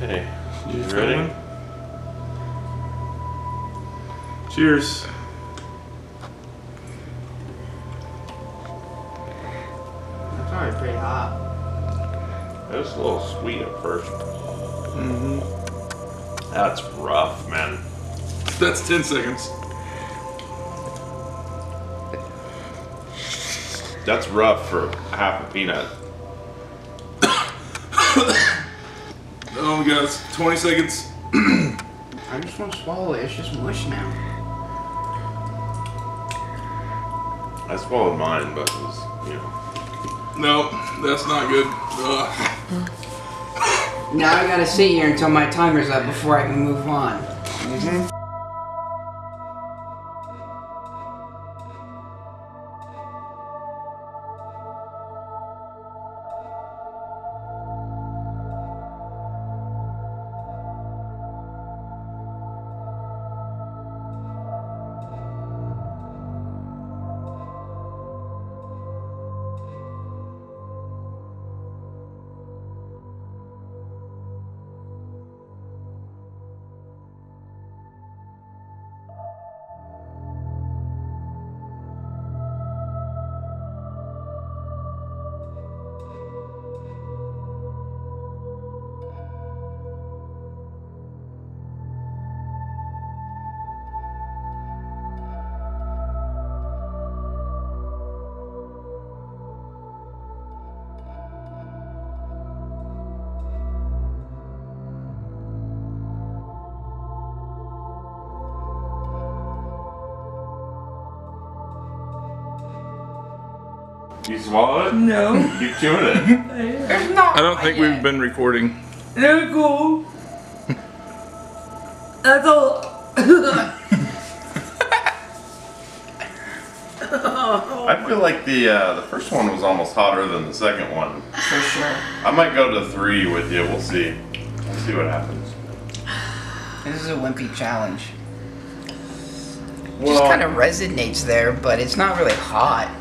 Okay, You you ready? filming? Cheers. That's already pretty hot. It was a little sweet at 1st Mm-hmm. That's rough, man. That's 10 seconds. That's rough for half a peanut. Oh my god, it's 20 seconds. I just want to swallow it. It's just mush now. I swallowed mine, but it was, you know. No, that's not good. Ugh. Now I gotta sit here until my timer's up before I can move on. Mm-hmm. You swallow it? No. You chewing it. It's not. I don't think we've been recording. They're cool. That's all. I feel like the uh, the first one was almost hotter than the second one. For sure. I might go to three with you. We'll see. We'll see what happens. This is a wimpy challenge. Well, Just kind of resonates there, but it's not really hot.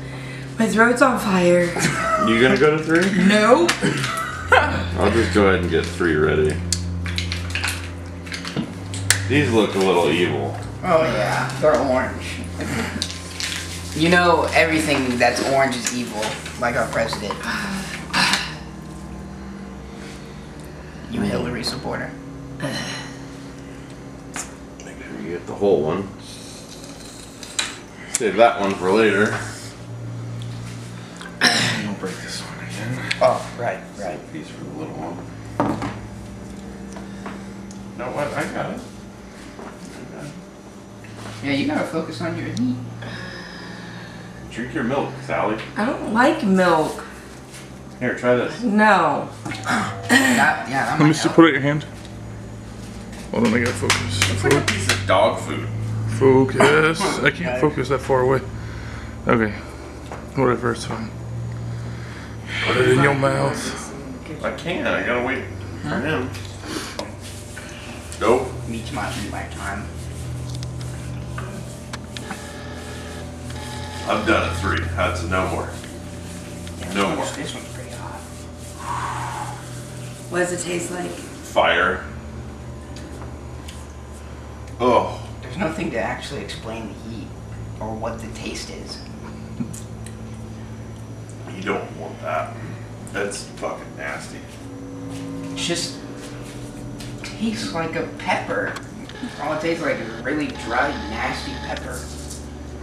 My throat's on fire. you gonna go to three? No. I'll just go ahead and get three ready. These look a little evil. Oh yeah, they're orange. you know everything that's orange is evil, like our president. You a Hillary supporter? Make sure you get the whole one. Save that one for later. Don't break this one again. Oh, right, right. Piece for the little one. No, what? I got it. I got it. Yeah, you gotta focus on your heat. Drink your milk, Sally. I don't like milk. Here, try this. No. That, yeah, that Let me might see, help. put it in your hand. Hold on, I gotta focus. It's like a piece of dog food. Focus. I can't focus that far away. Okay. Whatever, it's fine. Put it in your mouth. I can't. I gotta wait for him. Nope. Meets my my time. I've done at three. That's no more. Yeah, No more. This one's pretty hot. What does it taste like? Fire. Oh, There's nothing to actually explain the heat or what the taste is. You don't want that. That's fucking nasty. It just tastes like a pepper. All it tastes like is a really dry, nasty pepper.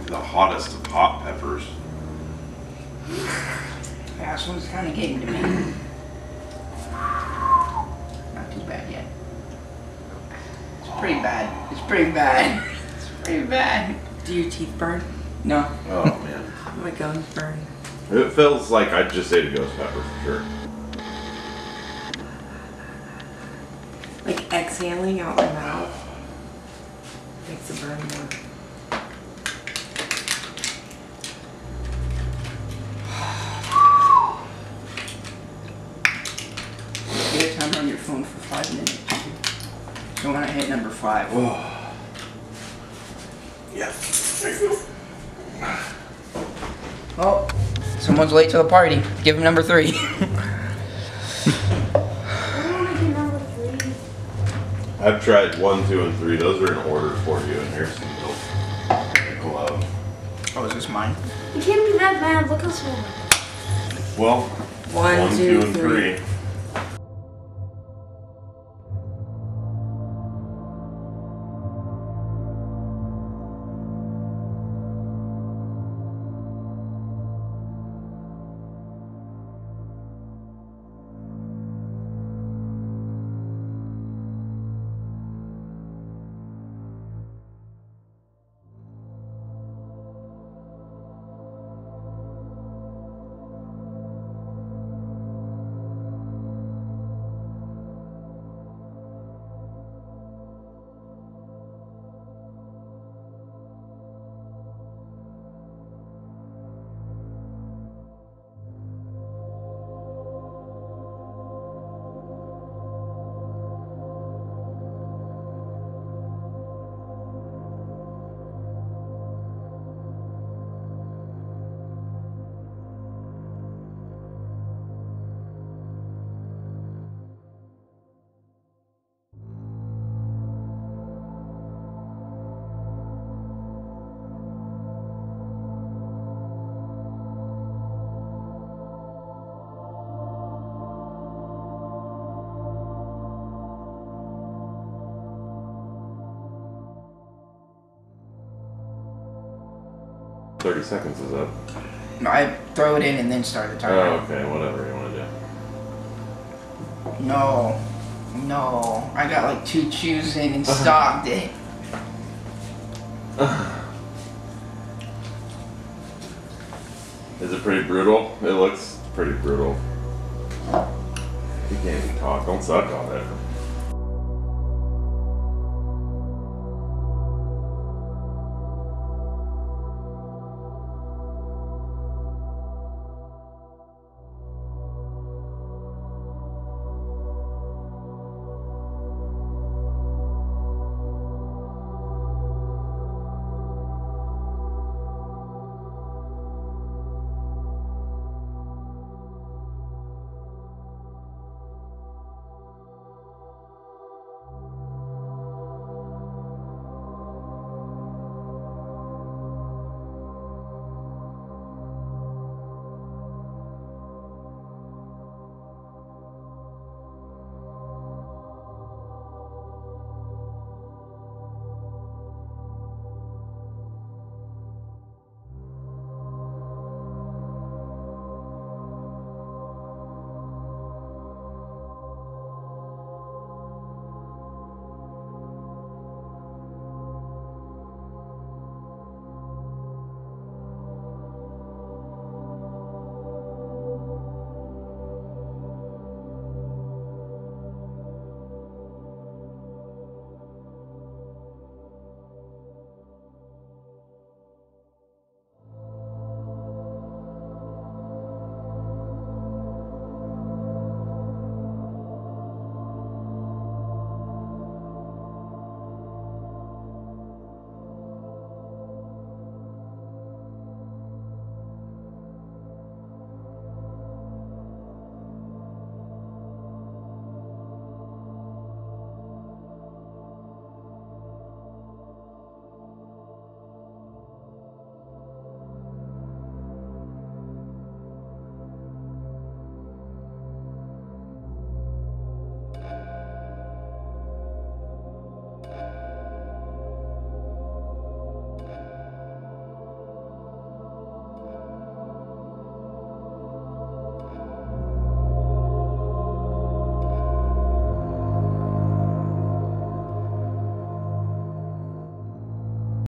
The hottest of hot peppers. Yeah, this one's kind of getting to me. Not too bad yet. It's pretty bad. It's pretty bad. It's pretty bad. Do your teeth burn? No. Oh man. My gums burn. It feels like I just ate a ghost pepper for sure. Like exhaling out my mouth makes it burn more. Get a timer on your phone for five minutes. So when I hit number five, Yeah. There you go. oh, oh. Someone's late to the party. Give him number three. I don't want to do number I've tried one, two, and three. Those are in order for you, and here's some milk. Glove. Oh, is this mine? You can't be that mad. Look how small. Well, One, one, two, two, and three. three. Thirty seconds is up. No, I throw it in and then start the timer. Oh, okay. Whatever you want to do. No, no, I got like two chews in and stopped it. Is it pretty brutal? It looks pretty brutal. You can't even talk. Don't suck on it.